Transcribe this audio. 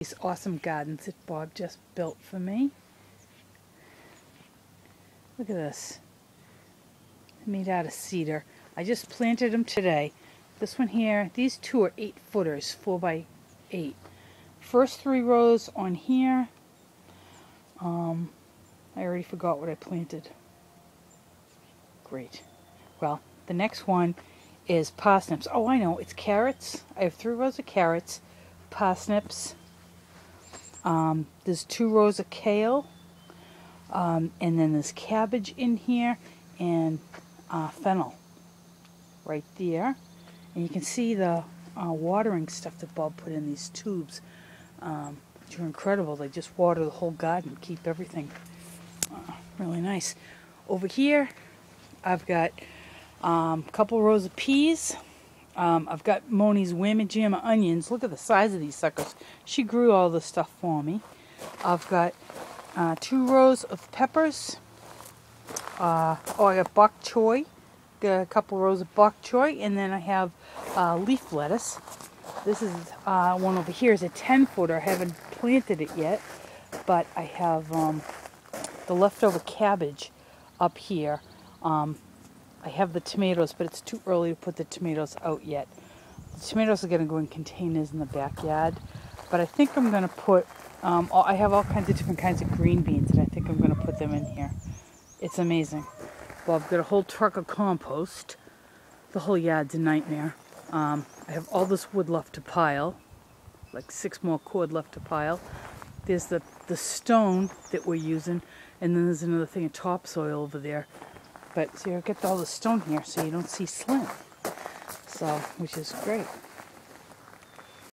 These awesome gardens that Bob just built for me. Look at this. Made out of cedar. I just planted them today. This one here, these two are eight footers, four by eight. First three rows on here. Um, I already forgot what I planted. Great. Well, the next one is parsnips. Oh, I know. It's carrots. I have three rows of carrots, parsnips. Um, there's two rows of kale. Um, and then there's cabbage in here and uh, fennel right there. And you can see the uh, watering stuff that Bob put in these tubes, um, which are incredible. They just water the whole garden, keep everything uh, really nice. Over here, I've got um, a couple rows of peas. Um, I've got Moni's Whammy Jamma onions. Look at the size of these suckers. She grew all this stuff for me. I've got uh, two rows of peppers. Uh, oh, I got bok choy. Got a couple rows of bok choy. And then I have uh, leaf lettuce. This is uh, one over here is a 10 footer. I haven't planted it yet. But I have um, the leftover cabbage up here. Um, I have the tomatoes, but it's too early to put the tomatoes out yet. The tomatoes are going to go in containers in the backyard. But I think I'm going to put, um, I have all kinds of different kinds of green beans, and I think I'm going to put them in here. It's amazing. Well, I've got a whole truck of compost. The whole yard's a nightmare. Um, I have all this wood left to pile, like six more cord left to pile. There's the, the stone that we're using, and then there's another thing of topsoil over there. But see, I get all the stone here so you don't see Slim. So, which is great.